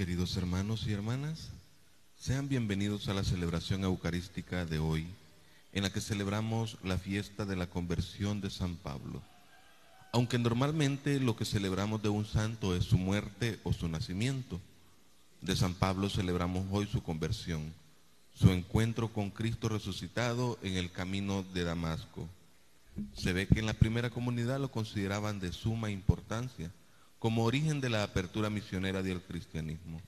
Queridos hermanos y hermanas, sean bienvenidos a la celebración eucarística de hoy, en la que celebramos la fiesta de la conversión de San Pablo. Aunque normalmente lo que celebramos de un santo es su muerte o su nacimiento, de San Pablo celebramos hoy su conversión, su encuentro con Cristo resucitado en el camino de Damasco. Se ve que en la primera comunidad lo consideraban de suma importancia como origen de la apertura misionera del cristianismo.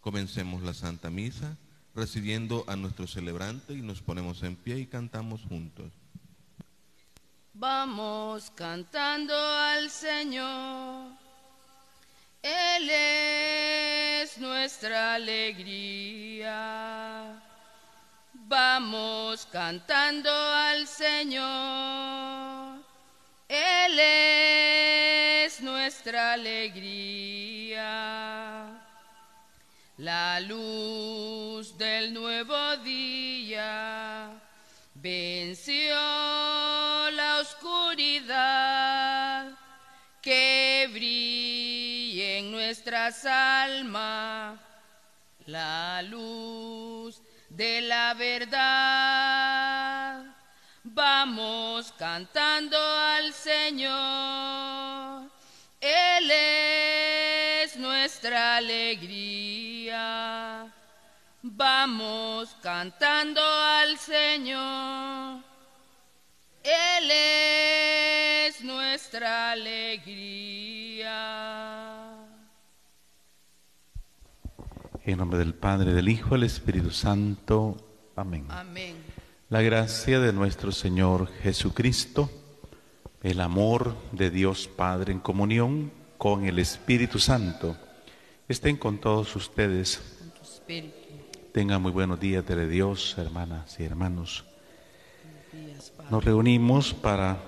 Comencemos la Santa Misa recibiendo a nuestro celebrante y nos ponemos en pie y cantamos juntos. Vamos cantando al Señor. Él es nuestra alegría. Vamos cantando al Señor. Él es alegría. La luz del nuevo día venció la oscuridad que brille en nuestras almas la luz de la verdad. Vamos cantando al Señor, Él es nuestra alegría. Vamos cantando al Señor. Él es nuestra alegría. En nombre del Padre, del Hijo, del Espíritu Santo. Amén. Amén. La gracia de nuestro Señor Jesucristo, el amor de Dios Padre en comunión con el Espíritu Santo, estén con todos ustedes. Tengan muy buenos días de Dios, hermanas y hermanos. Nos reunimos para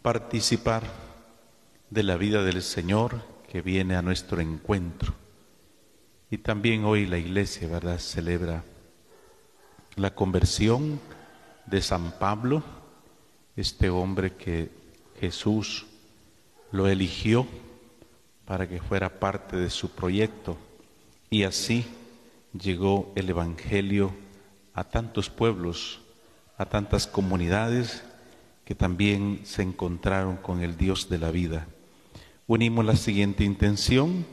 participar de la vida del Señor que viene a nuestro encuentro. Y también hoy la iglesia, ¿verdad?, celebra la conversión de San Pablo, este hombre que Jesús lo eligió para que fuera parte de su proyecto. Y así llegó el Evangelio a tantos pueblos, a tantas comunidades que también se encontraron con el Dios de la vida. Unimos la siguiente intención,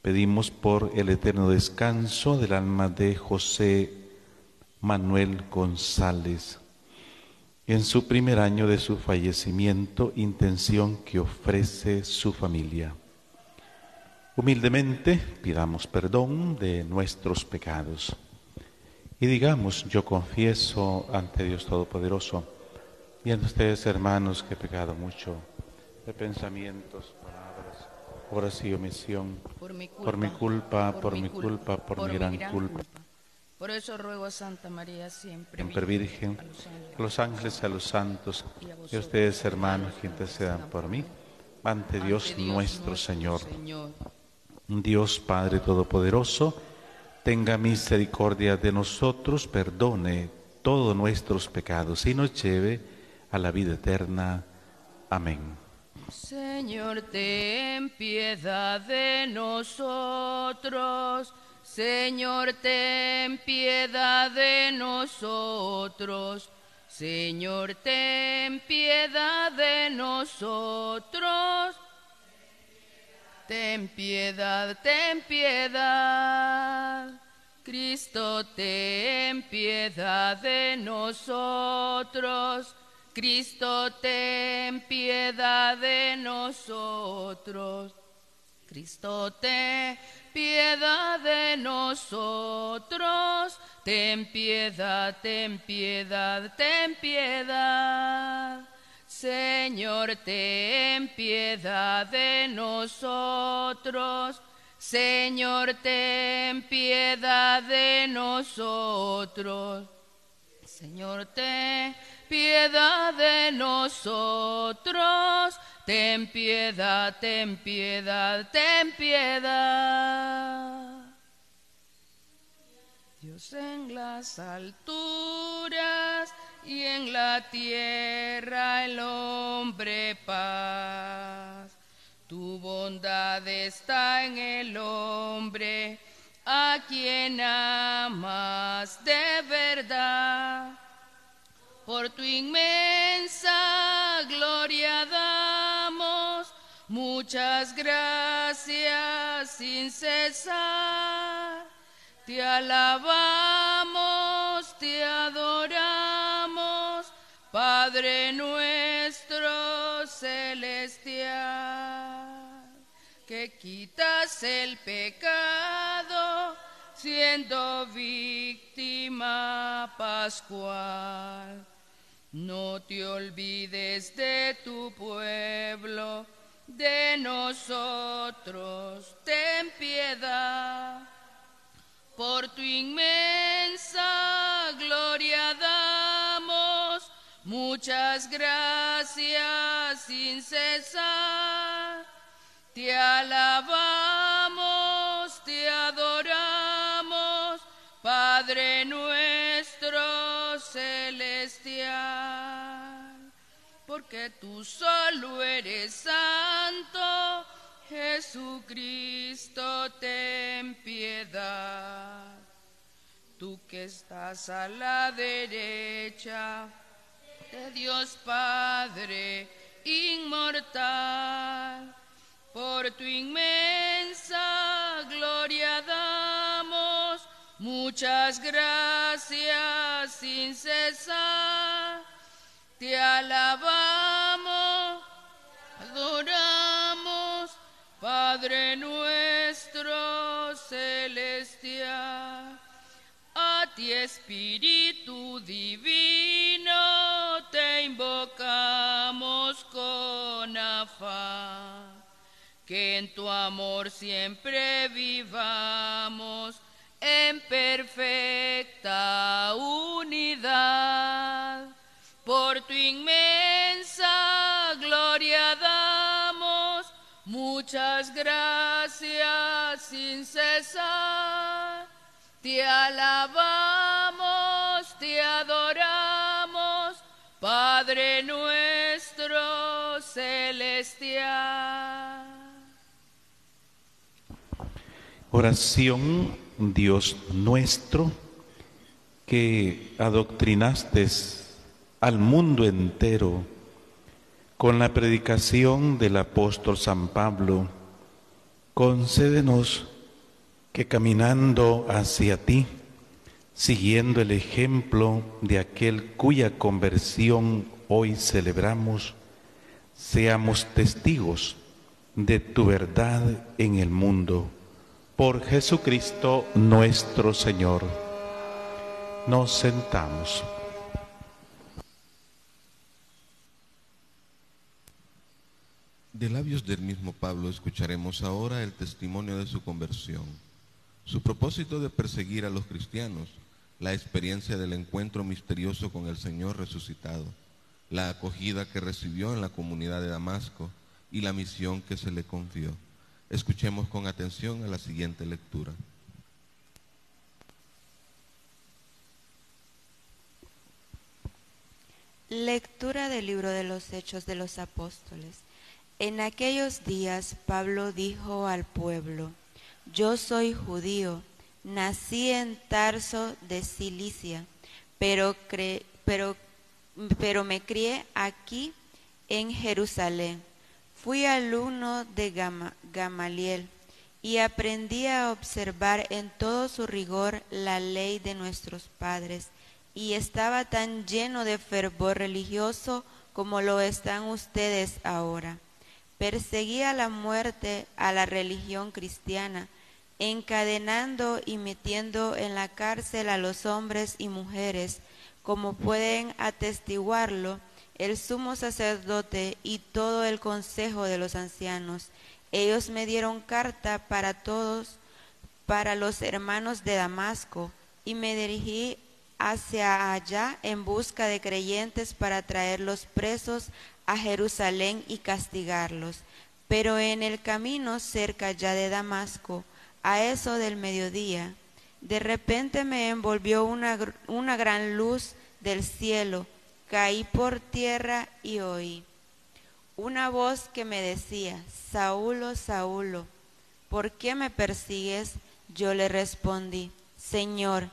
pedimos por el eterno descanso del alma de José Manuel González. En su primer año de su fallecimiento, intención que ofrece su familia. Humildemente pidamos perdón de nuestros pecados y digamos, yo confieso ante Dios Todopoderoso y ante ustedes hermanos que he pecado mucho de pensamientos, palabras, obras y omisión, Por mi culpa, por mi culpa, por mi culpa, por mi gran culpa. Por eso ruego a Santa María siempre, Siempre Virgen, a los ángeles, a los santos y a ustedes hermanos que intercedan por mí, ante Dios nuestro Señor. Dios Padre Todopoderoso, tenga misericordia de nosotros, perdone todos nuestros pecados y nos lleve a la vida eterna. Amén. Señor, ten piedad de nosotros. Señor, ten piedad de nosotros. Señor, ten piedad de nosotros. Ten piedad, ten piedad. Cristo, ten piedad de nosotros. Cristo, ten piedad de nosotros. Cristo, ten piedad de nosotros. Ten piedad, ten piedad, ten piedad. Señor, ten piedad de nosotros. Señor, ten piedad de nosotros. Señor, ten piedad de nosotros. Ten piedad, ten piedad, ten piedad. Dios en las alturas y en la tierra el hombre paz. Tu bondad está en el hombre a quien amas de verdad. Por tu inmensa gloria damos muchas gracias sin cesar. Te alabamos, te adoramos, Padre nuestro celestial, que quitas el pecado siendo víctima pascual. No te olvides de tu pueblo, de nosotros, ten piedad. Por tu inmensa gloria damos muchas gracias sin cesar. Te alabamos, te adoramos, Padre nuestro celestial, porque tú solo eres santo Jesucristo, ten piedad. Tú que estás a la derecha de Dios Padre inmortal, por tu inmensa gloria damos muchas gracias sin cesar. Padre nuestro celestial, a ti Espíritu Divino te invocamos con afán, que en tu amor siempre vivamos en perfecta unidad. Por tu inmensa Muchas gracias sin cesar. Te alabamos, te adoramos, Padre nuestro celestial. Oración, Dios nuestro, que adoctrinaste al mundo entero con la predicación del apóstol San Pablo, concédenos que caminando hacia ti, siguiendo el ejemplo de aquel cuya conversión hoy celebramos, seamos testigos de tu verdad en el mundo. Por Jesucristo nuestro Señor. Nos sentamos. De labios del mismo Pablo escucharemos ahora el testimonio de su conversión, su propósito de perseguir a los cristianos, la experiencia del encuentro misterioso con el Señor resucitado, la acogida que recibió en la comunidad de Damasco y la misión que se le confió. Escuchemos con atención a la siguiente lectura. Lectura del libro de los Hechos de los Apóstoles. En aquellos días Pablo dijo al pueblo, yo soy judío, nací en Tarso de Cilicia, pero, pero, me crié aquí en Jerusalén. Fui alumno de Gamaliel y aprendí a observar en todo su rigor la ley de nuestros padres y estaba tan lleno de fervor religioso como lo están ustedes ahora perseguía la muerte a la religión cristiana, encadenando y metiendo en la cárcel a los hombres y mujeres, como pueden atestiguarlo el sumo sacerdote y todo el consejo de los ancianos. Ellos me dieron carta para todos, para los hermanos de Damasco, y me dirigí hacia allá en busca de creyentes para traerlos presos a Jerusalén y castigarlos. Pero en el camino cerca ya de Damasco, a eso del mediodía, de repente me envolvió una, una gran luz del cielo, caí por tierra y oí una voz que me decía, Saulo, Saulo, ¿por qué me persigues? Yo le respondí, Señor,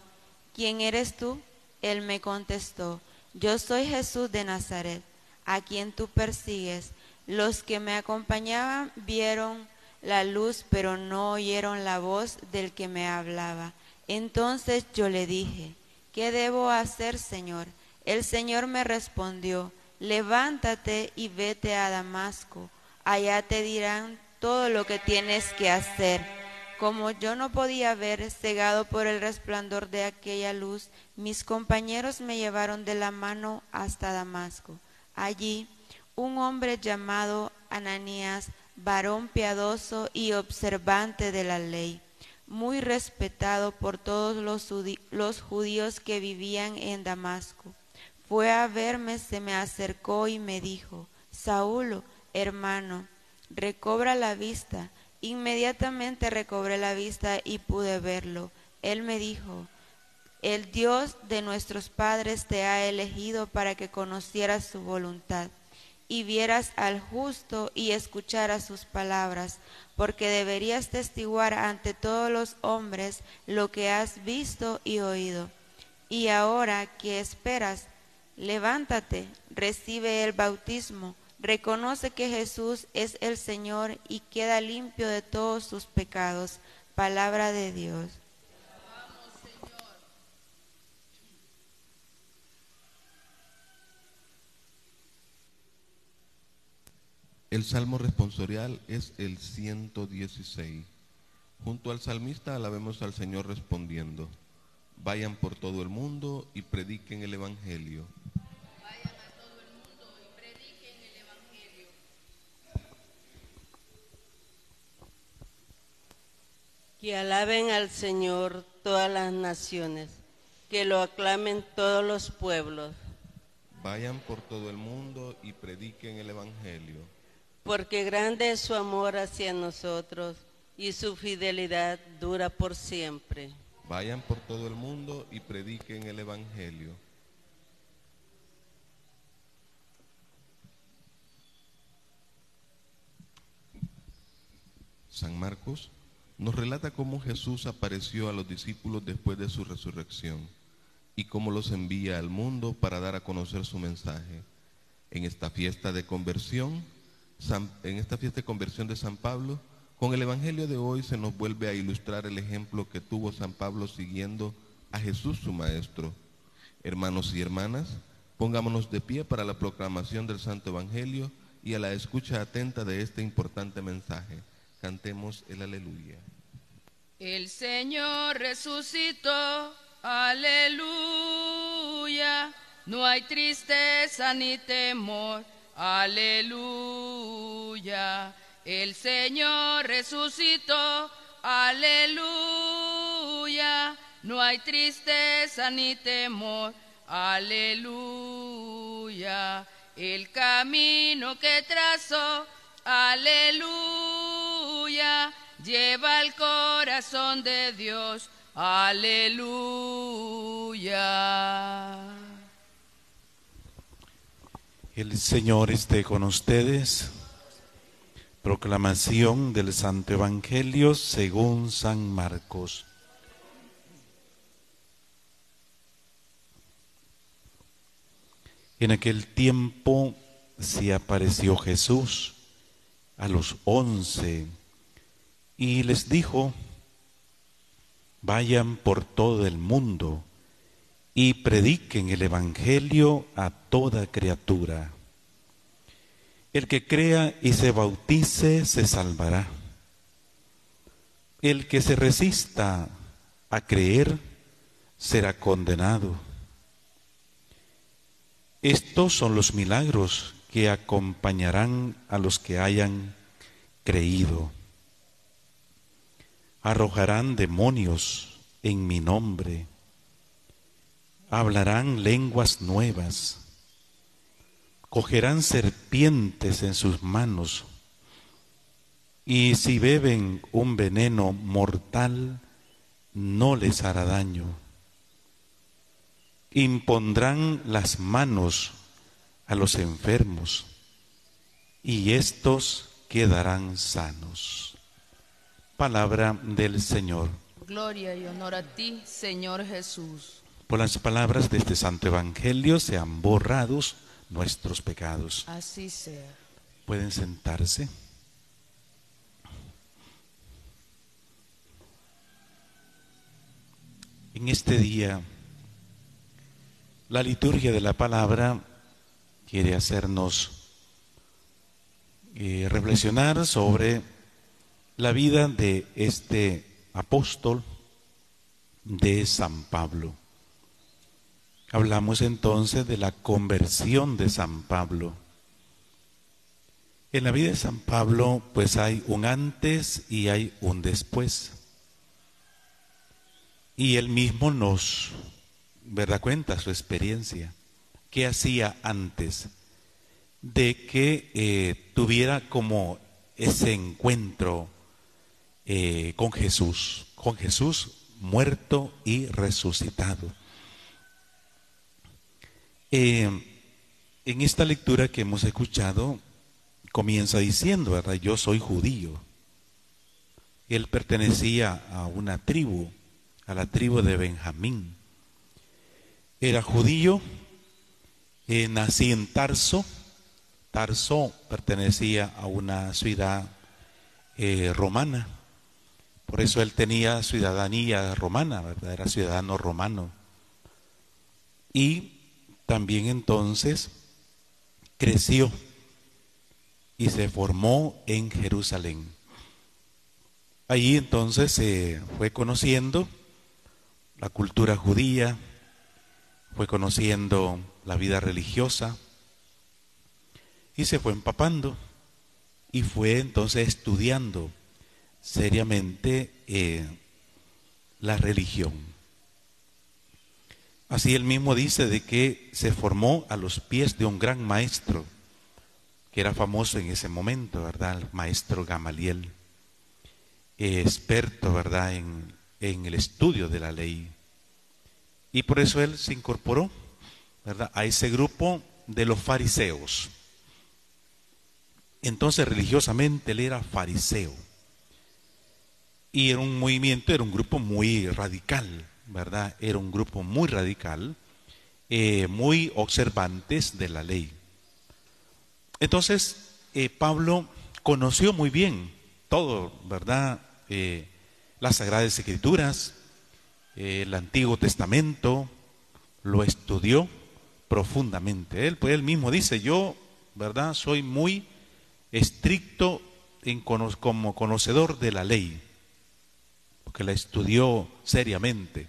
¿quién eres tú? Él me contestó, yo soy Jesús de Nazaret, a quien tú persigues. Los que me acompañaban vieron la luz, pero no oyeron la voz del que me hablaba. Entonces yo le dije, ¿qué debo hacer, Señor? El Señor me respondió, levántate y vete a Damasco, allá te dirán todo lo que tienes que hacer. Como yo no podía ver, cegado por el resplandor de aquella luz, mis compañeros me llevaron de la mano hasta Damasco. Allí, un hombre llamado Ananías, varón piadoso y observante de la ley, muy respetado por todos los, judíos que vivían en Damasco, fue a verme, se me acercó y me dijo, Saulo, hermano, recobra la vista Inmediatamente recobré la vista y pude verlo. Él me dijo, el Dios de nuestros padres te ha elegido para que conocieras su voluntad y vieras al justo y escucharas sus palabras, porque deberías testiguar ante todos los hombres lo que has visto y oído. Y ahora, ¿qué esperas? Levántate, recibe el bautismo reconoce que Jesús es el Señor y queda limpio de todos sus pecados. Palabra de Dios. El salmo responsorial es el 116. Junto al salmista alabemos al Señor respondiendo, vayan por todo el mundo y prediquen el Evangelio. Que alaben al Señor todas las naciones, que lo aclamen todos los pueblos. Vayan por todo el mundo y prediquen el Evangelio. Porque grande es su amor hacia nosotros y su fidelidad dura por siempre. Vayan por todo el mundo y prediquen el Evangelio. San Marcos nos relata cómo Jesús apareció a los discípulos después de su resurrección y cómo los envía al mundo para dar a conocer su mensaje. En esta fiesta de conversión, en esta fiesta de conversión de San Pablo, con el Evangelio de hoy se nos vuelve a ilustrar el ejemplo que tuvo San Pablo siguiendo a Jesús su Maestro. Hermanos y hermanas, pongámonos de pie para la proclamación del Santo Evangelio y a la escucha atenta de este importante mensaje. Cantemos el aleluya. El Señor resucitó, aleluya. No hay tristeza ni temor, aleluya. El Señor resucitó, aleluya. No hay tristeza ni temor, aleluya. El camino que trazó, aleluya lleva el corazón de Dios. Aleluya. El Señor esté con ustedes. Proclamación del Santo Evangelio según San Marcos. En aquel tiempo se apareció Jesús a los once y les dijo, vayan por todo el mundo y prediquen el Evangelio a toda criatura. El que crea y se bautice se salvará. El que se resista a creer será condenado. Estos son los milagros que acompañarán a los que hayan creído arrojarán demonios en mi nombre, hablarán lenguas nuevas, cogerán serpientes en sus manos, y si beben un veneno mortal, no les hará daño. Impondrán las manos a los enfermos, y éstos quedarán sanos. Palabra del Señor. Gloria y honor a ti, Señor Jesús. Por las palabras de este Santo Evangelio sean borrados nuestros pecados. Así sea. Pueden sentarse. En este día, la liturgia de la palabra quiere hacernos eh, reflexionar sobre la vida de este apóstol de San Pablo. Hablamos entonces de la conversión de San Pablo. En la vida de San Pablo pues hay un antes y hay un después. Y él mismo nos, ¿verdad? Cuenta su experiencia. ¿Qué hacía antes de que eh, tuviera como ese encuentro eh, con Jesús? Con Jesús muerto y resucitado. Eh, en esta lectura que hemos escuchado, comienza diciendo. Yo soy judío. Él pertenecía a una tribu, a la tribu de Benjamín. Era judío, eh, nací en Tarso. Tarso pertenecía a una ciudad eh, romana. Por eso él tenía ciudadanía romana. Era ciudadano romano. Y también entonces creció y se formó en Jerusalén. Allí entonces se fue conociendo la cultura judía, fue conociendo la vida religiosa y se fue empapando y fue entonces estudiando seriamente eh, la religión. Así él mismo dice de que se formó a los pies de un gran maestro, que era famoso en ese momento, ¿verdad? El maestro Gamaliel, experto, ¿verdad?, en, en el estudio de la ley. Y por eso él se incorporó, ¿verdad?, a ese grupo de los fariseos. Entonces religiosamente él era fariseo. Y era un movimiento, era un grupo muy radical, ¿verdad? Era un grupo muy radical, eh, muy observantes de la ley. Entonces, eh, Pablo conoció muy bien todo, ¿verdad? Eh, las Sagradas Escrituras, el Antiguo Testamento, lo estudió profundamente. Él, pues él mismo dice, yo, ¿verdad? Soy muy estricto en, como conocedor de la ley, porque la estudió seriamente.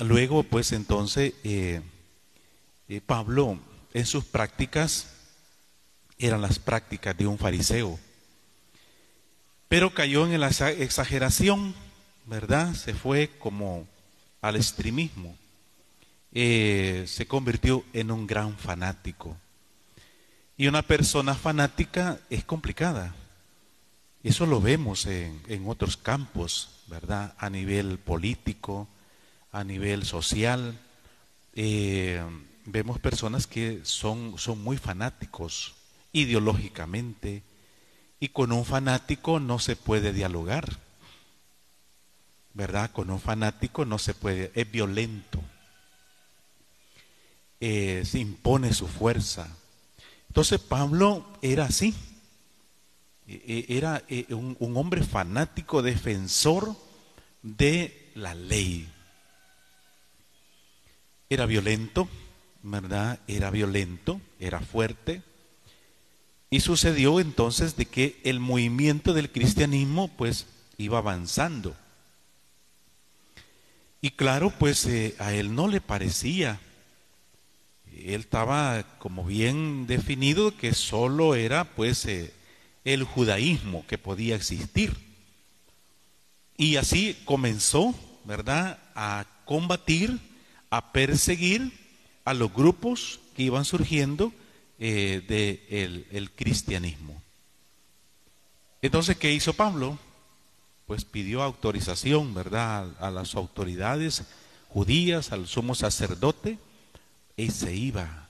Luego, pues entonces, eh, eh, Pablo en sus prácticas eran las prácticas de un fariseo, pero cayó en la exageración, ¿verdad? Se fue como al extremismo, eh, se convirtió en un gran fanático. Y una persona fanática es complicada. Eso lo vemos en, en otros campos, ¿verdad? A nivel político, a nivel social. Eh, vemos personas que son, son muy fanáticos ideológicamente y con un fanático no se puede dialogar. ¿Verdad? Con un fanático no se puede, es violento. Eh, se impone su fuerza. Entonces Pablo era así. E, e, era eh, un, un hombre fanático, defensor de la ley. Era violento, ¿verdad? Era violento, era fuerte. Y sucedió entonces de que el movimiento del cristianismo pues iba avanzando. Y claro, pues eh, a él no le parecía. Él estaba como bien definido que solo era pues eh, el judaísmo que podía existir. Y así comenzó, ¿verdad?, a combatir a perseguir a los grupos que iban surgiendo eh, del el cristianismo. Entonces, ¿qué hizo Pablo? Pues pidió autorización, ¿verdad?, a, a las autoridades judías, al sumo sacerdote, y se iba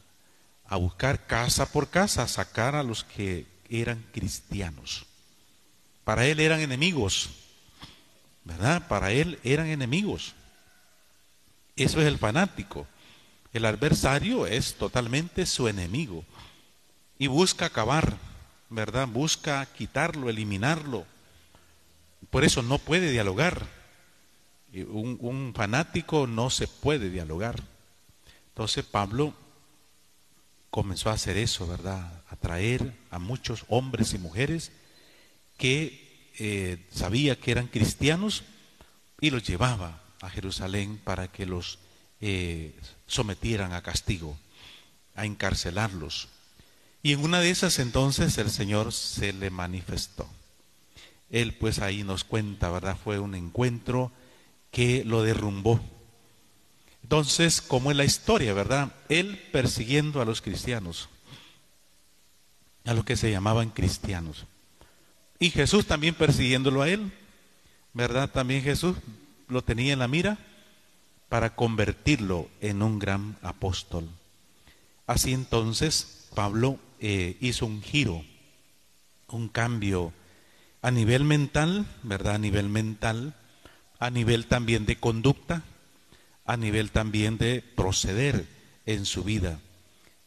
a buscar casa por casa, a sacar a los que eran cristianos. Para él eran enemigos, ¿verdad? Para él eran enemigos. Eso es el fanático. El adversario es totalmente su enemigo y busca acabar, ¿verdad? Busca quitarlo, eliminarlo. Por eso no puede dialogar. Un, fanático no se puede dialogar. Entonces Pablo comenzó a hacer eso, ¿verdad? Atraer a muchos hombres y mujeres que eh, sabía que eran cristianos y los llevaba a Jerusalén para que los eh, sometieran a castigo, a encarcelarlos. Y en una de esas entonces el Señor se le manifestó. Él pues ahí nos cuenta, ¿verdad? Fue un encuentro que lo derrumbó. Entonces, como es la historia, ¿verdad? Él persiguiendo a los cristianos, a los que se llamaban cristianos. Y Jesús también persiguiéndolo a él, ¿verdad? También Jesús lo tenía en la mira para convertirlo en un gran apóstol. Así entonces Pablo eh, hizo un giro, un cambio a nivel mental, ¿verdad? A nivel mental, a nivel también de conducta, a nivel también de proceder en su vida.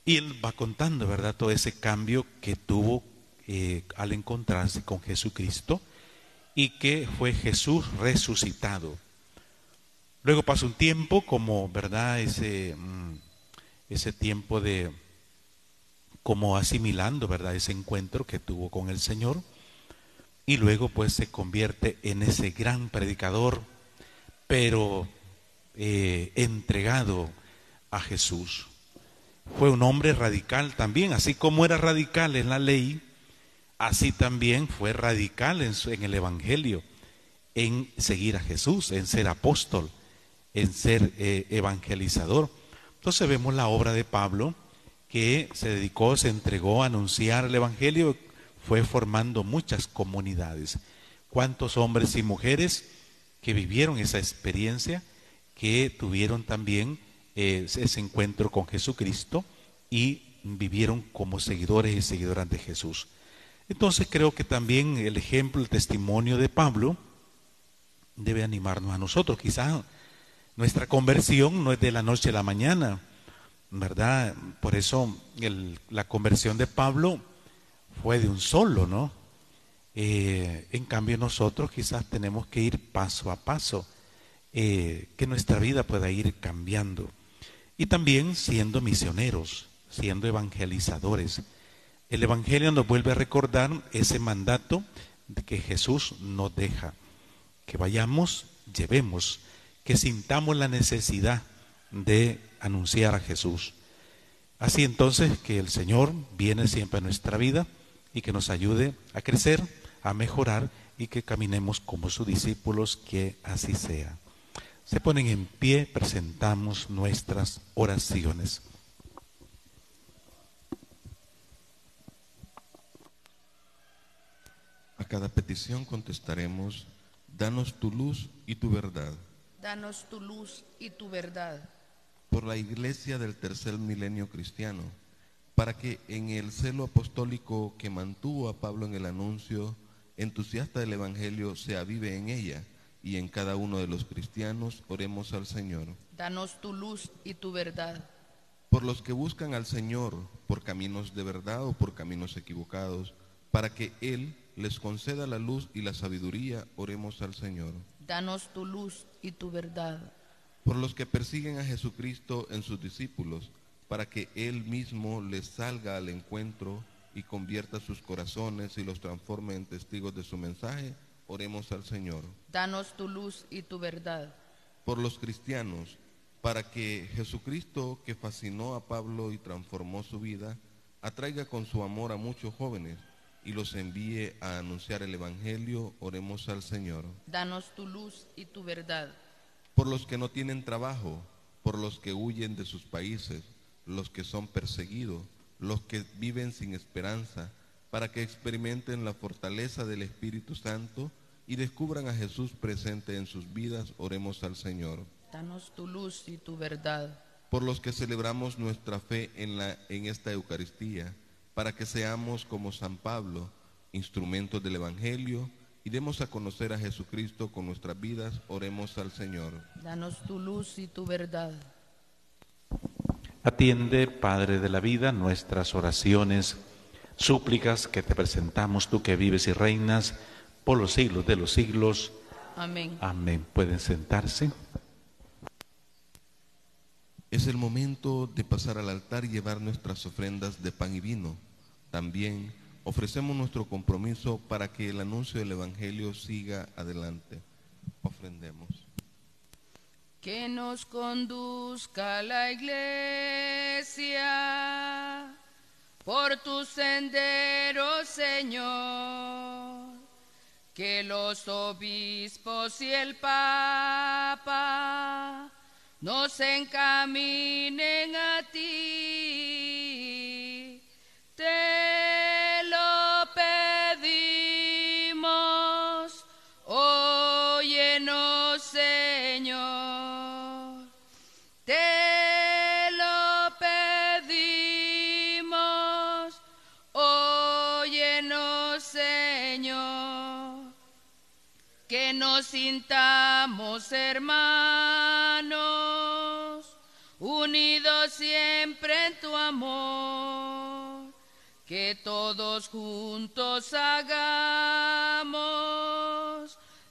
Y él va contando, ¿verdad? Todo ese cambio que tuvo eh, al encontrarse con Jesucristo y que fue Jesús resucitado. Luego pasó un tiempo como, ¿verdad? Ese, mm, ese tiempo de como asimilando, ¿verdad? Ese encuentro que tuvo con el Señor. Y luego pues se convierte en ese gran predicador, pero eh, entregado a Jesús. Fue un hombre radical también, así como era radical en la ley, así también fue radical en, en el Evangelio, en seguir a Jesús, en ser apóstol en ser eh, evangelizador. Entonces vemos la obra de Pablo que se dedicó, se entregó a anunciar el Evangelio, fue formando muchas comunidades. ¿Cuántos hombres y mujeres que vivieron esa experiencia, que tuvieron también eh, ese encuentro con Jesucristo y vivieron como seguidores y seguidoras de Jesús? Entonces creo que también el ejemplo, el testimonio de Pablo debe animarnos a nosotros. Quizás nuestra conversión no es de la noche a la mañana, ¿verdad? Por eso la conversión de Pablo fue de un solo, ¿no? Eh, en cambio nosotros quizás tenemos que ir paso a paso, eh, que nuestra vida pueda ir cambiando. Y también siendo misioneros, siendo evangelizadores. El Evangelio nos vuelve a recordar ese mandato de que Jesús nos deja, que vayamos, llevemos que sintamos la necesidad de anunciar a Jesús. Así entonces que el Señor viene siempre a nuestra vida y que nos ayude a crecer, a mejorar y que caminemos como sus discípulos, que así sea. Se ponen en pie, presentamos nuestras oraciones. A cada petición contestaremos, danos tu luz y tu verdad danos tu luz y tu verdad. Por la iglesia del tercer milenio cristiano, para que en el celo apostólico que mantuvo a Pablo en el anuncio, entusiasta del Evangelio, se avive en ella y en cada uno de los cristianos, oremos al Señor. Danos tu luz y tu verdad. Por los que buscan al Señor por caminos de verdad o por caminos equivocados, para que Él les conceda la luz y la sabiduría, oremos al Señor. Danos tu luz y tu verdad. Por los que persiguen a Jesucristo en sus discípulos, para que Él mismo les salga al encuentro y convierta sus corazones y los transforme en testigos de su mensaje, oremos al Señor. Danos tu luz y tu verdad. Por los cristianos, para que Jesucristo, que fascinó a Pablo y transformó su vida, atraiga con su amor a muchos jóvenes y los envíe a anunciar el Evangelio, oremos al Señor. Danos tu luz y tu verdad. Por los que no tienen trabajo, por los que huyen de sus países, los que son perseguidos, los que viven sin esperanza, para que experimenten la fortaleza del Espíritu Santo y descubran a Jesús presente en sus vidas, oremos al Señor. Danos tu luz y tu verdad. Por los que celebramos nuestra fe en, la, en esta Eucaristía, para que seamos como San Pablo, instrumentos del Evangelio y demos a conocer a Jesucristo con nuestras vidas, oremos al Señor. Danos tu luz y tu verdad. Atiende, Padre de la vida, nuestras oraciones, súplicas que te presentamos, tú que vives y reinas por los siglos de los siglos. Amén. Amén. Pueden sentarse. Es el momento de pasar al altar y llevar nuestras ofrendas de pan y vino. También ofrecemos nuestro compromiso para que el anuncio del Evangelio siga adelante. Ofrendemos. Que nos conduzca la iglesia por tu sendero, Señor. Que los obispos y el Papa nos encaminen a ti. Sintamos hermanos, unidos siempre en tu amor. Que todos juntos hagamos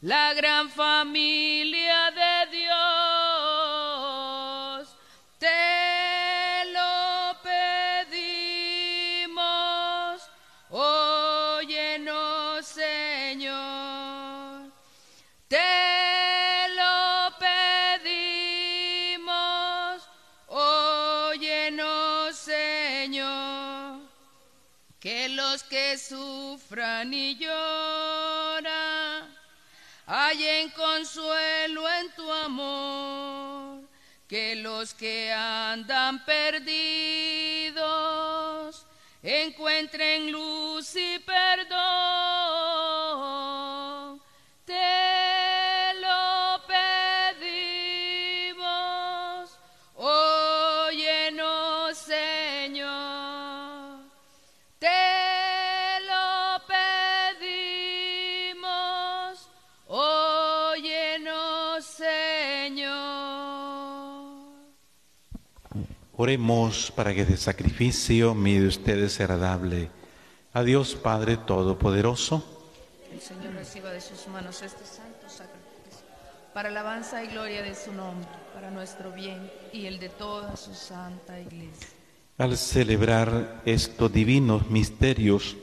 la gran familia de Dios. Que sufran y lloran hallen consuelo en tu amor. Que los que andan perdidos encuentren luz y perdón. Oremos para que este sacrificio mío de ustedes agradable a Dios Padre Todopoderoso. El Señor reciba de sus manos este santo sacrificio, para alabanza y gloria de su nombre, para nuestro bien y el de toda su santa iglesia. Al celebrar estos divinos misterios,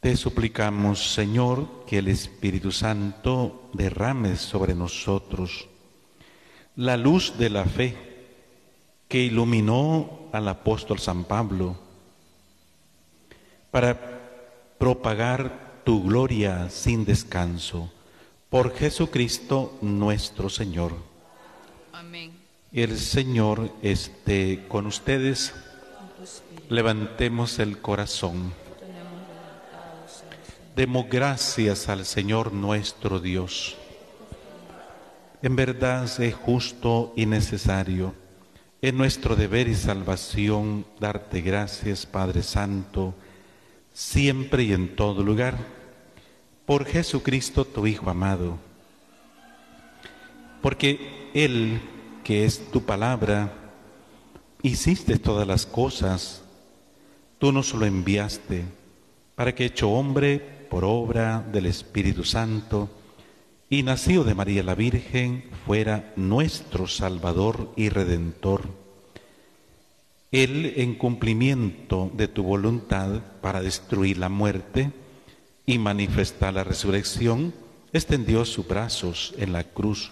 te suplicamos, Señor, que el Espíritu Santo derrame sobre nosotros la luz de la fe que iluminó al apóstol San Pablo para propagar tu gloria sin descanso. Por Jesucristo nuestro Señor. Amén. El Señor esté con ustedes. Levantemos el corazón. Demos gracias al Señor nuestro Dios. En verdad es justo y necesario. Es nuestro deber y salvación darte gracias, Padre Santo, siempre y en todo lugar, por Jesucristo tu Hijo amado. Porque Él, que es tu palabra, hiciste todas las cosas, tú nos lo enviaste para que hecho hombre por obra del Espíritu Santo y nacido de María la Virgen fuera nuestro Salvador y Redentor. Él, en cumplimiento de tu voluntad para destruir la muerte y manifestar la resurrección, extendió sus brazos en la cruz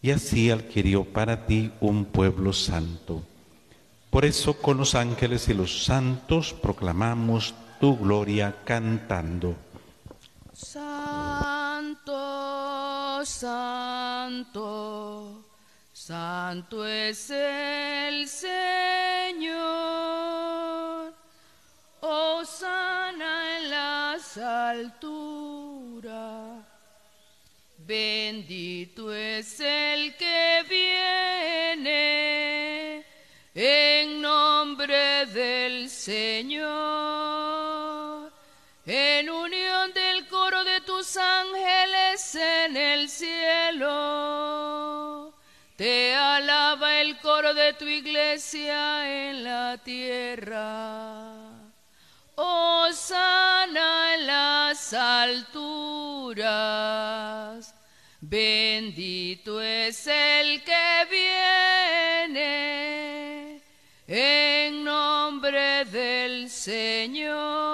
y así adquirió para ti un pueblo santo. Por eso con los ángeles y los santos proclamamos tu gloria cantando. Santo, santo es el Señor. Osana en las alturas. Bendito es el que viene en nombre del Señor. Ángeles en el cielo. Te alaba el coro de tu iglesia en la tierra. Oh, sana las alturas. Bendito es el que viene en nombre del Señor.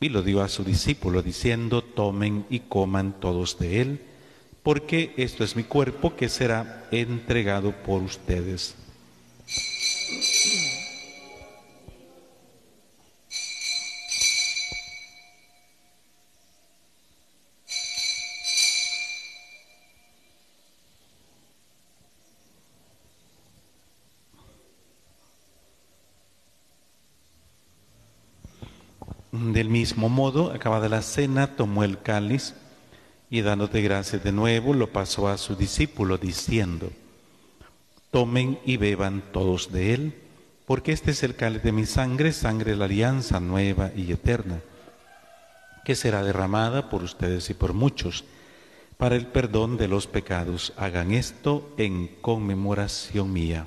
y lo dio a su discípulo, diciendo, tomen y coman todos de él, porque esto es mi cuerpo que será entregado por ustedes. Del mismo modo, acabada la cena, tomó el cáliz y dándote gracias de nuevo, lo pasó a su discípulo diciendo, tomen y beban todos de él, porque este es el cáliz de mi sangre, sangre de la alianza nueva y eterna, que será derramada por ustedes y por muchos para el perdón de los pecados. Hagan esto en conmemoración mía.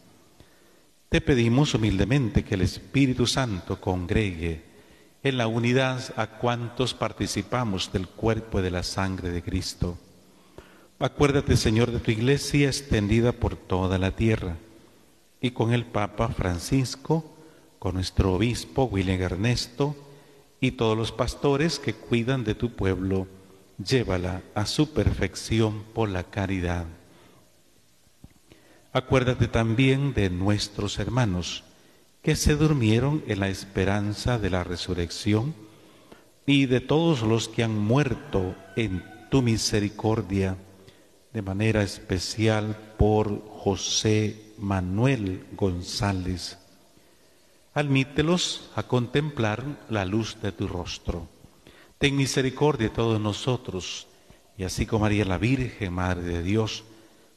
Te pedimos humildemente que el Espíritu Santo congregue en la unidad a cuantos participamos del cuerpo y de la sangre de Cristo. Acuérdate, Señor, de tu iglesia extendida por toda la tierra y con el Papa Francisco, con nuestro obispo William Ernesto y todos los pastores que cuidan de tu pueblo, llévala a su perfección por la caridad. Acuérdate también de nuestros hermanos que se durmieron en la esperanza de la resurrección y de todos los que han muerto en tu misericordia, de manera especial por José Manuel González. Admítelos a contemplar la luz de tu rostro. Ten misericordia de todos nosotros, y así como María la Virgen, Madre de Dios,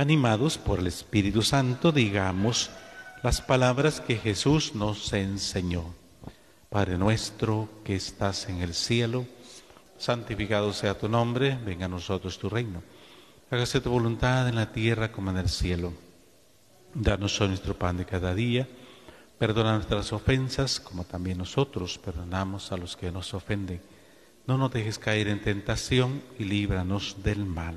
Animados por el Espíritu Santo, digamos las palabras que Jesús nos enseñó. Padre nuestro que estás en el cielo, santificado sea tu nombre, venga a nosotros tu reino. Hágase tu voluntad en la tierra como en el cielo. Danos hoy nuestro pan de cada día. Perdona nuestras ofensas como también nosotros perdonamos a los que nos ofenden. No nos dejes caer en tentación y líbranos del mal.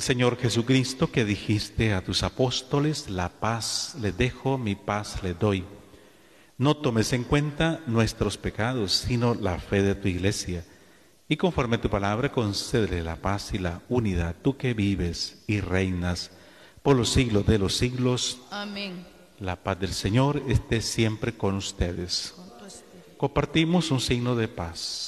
Señor Jesucristo, que dijiste a tus apóstoles, la paz le dejo, mi paz le doy. No tomes en cuenta nuestros pecados, sino la fe de tu iglesia. Y conforme a tu palabra, concédele la paz y la unidad, tú que vives y reinas por los siglos de los siglos. Amén. La paz del Señor esté siempre con ustedes. Compartimos un signo de paz.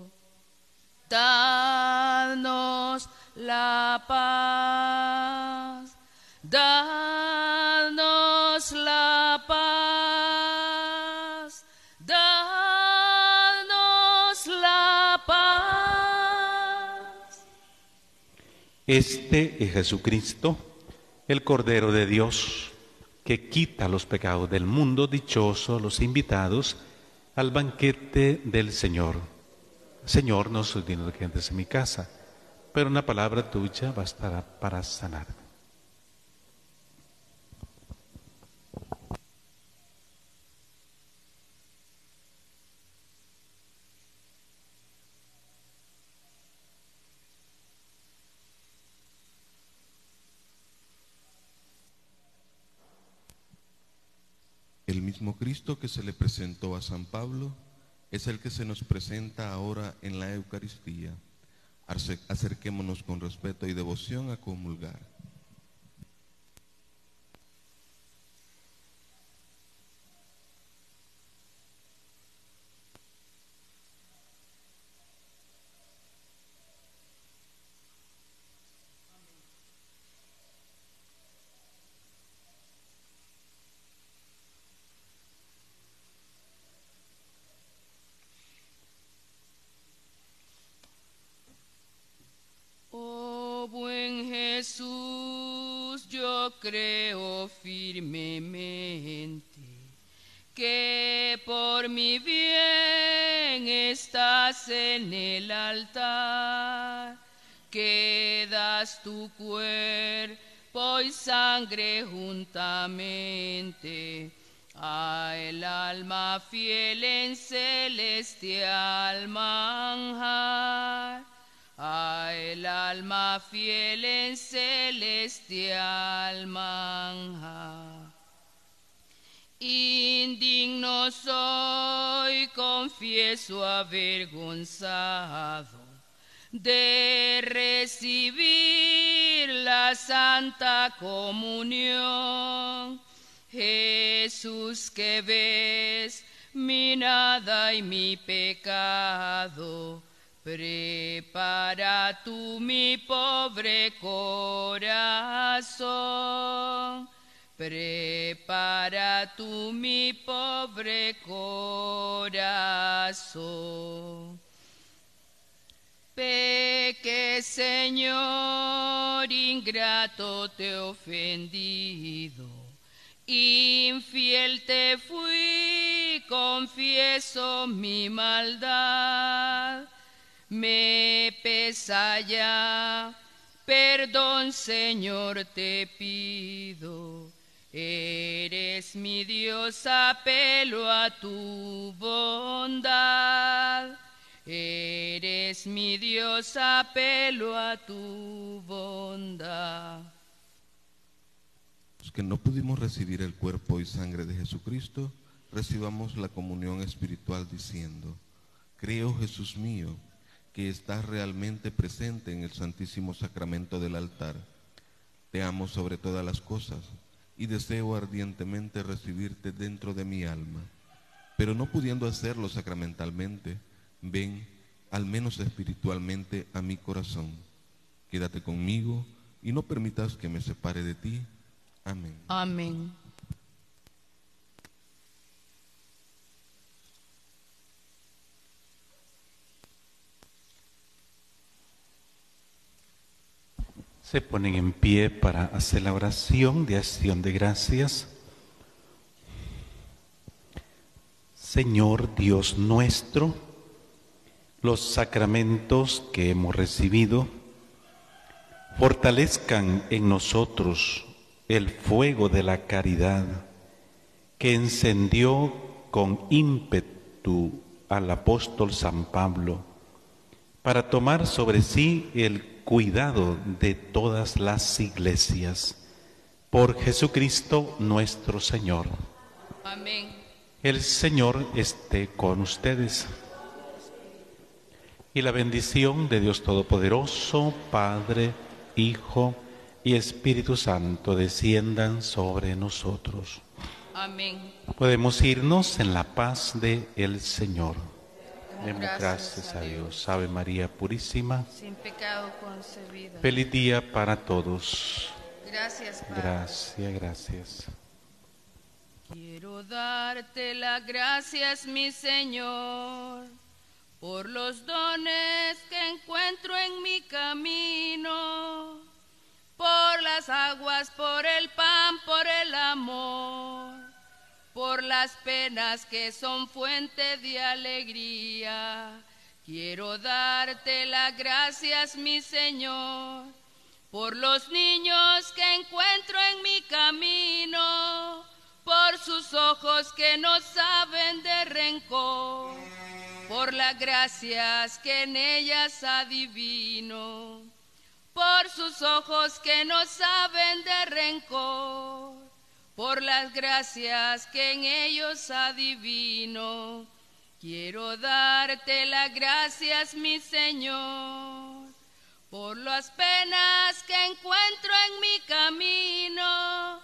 Danos la paz, danos la paz, danos la paz. Este es Jesucristo, el Cordero de Dios, que quita los pecados del mundo, dichosos los invitados al banquete del Señor. Señor, no soy digno de que entres en mi casa, pero una palabra tuya bastará para sanarme. El mismo Cristo que se le presentó a San Pablo es el que se nos presenta ahora en la Eucaristía. Ace- Acerquémonos con respeto y devoción a comulgar. En el altar, que das tu cuerpo y sangre juntamente a el alma fiel en celestial manjar a el alma fiel en celestial manjar. Indigno soy, confieso avergonzado de recibir la santa comunión. Jesús que ves mi nada y mi pecado, prepara tú mi pobre corazón. Prepara tú mi pobre corazón. Peque, Señor, ingrato te he ofendido. Infiel te fui, confieso mi maldad. Me pesa ya, perdón, Señor, te pido. Eres mi Dios, apelo a tu bondad. Eres mi Dios, apelo a tu bondad. Los que no pudimos recibir el cuerpo y sangre de Jesucristo, recibamos la comunión espiritual diciendo, creo Jesús mío, que estás realmente presente en el Santísimo Sacramento del altar. Te amo sobre todas las cosas y deseo ardientemente recibirte dentro de mi alma. Pero no pudiendo hacerlo sacramentalmente, ven, al menos espiritualmente, a mi corazón. Quédate conmigo y no permitas que me separe de ti. Amén. Amén. Se ponen en pie para hacer la oración de acción de gracias. Señor Dios nuestro, los sacramentos que hemos recibido fortalezcan en nosotros el fuego de la caridad que encendió con ímpetu al apóstol San Pablo para tomar sobre sí el cuidado de todas las iglesias. Por Jesucristo nuestro Señor. Amén. El Señor esté con ustedes. Y la bendición de Dios Todopoderoso, Padre, Hijo y Espíritu Santo desciendan sobre nosotros. Amén. Podemos irnos en la paz de el Señor. Demos Gracias a Dios. Ave María Purísima. Sin pecado concebida. Feliz día para todos. Gracias, Padre. Gracias, gracias. Quiero darte las gracias, mi Señor, por los dones que encuentro en mi camino, por las aguas, por el pan, por el amor, por las penas que son fuente de alegría. Quiero darte las gracias, mi Señor, por los niños que encuentro en mi camino, por sus ojos que no saben de rencor, por las gracias que en ellas adivino, por sus ojos que no saben de rencor, por las gracias que en ellos adivino. Quiero darte las gracias, mi Señor, por las penas que encuentro en mi camino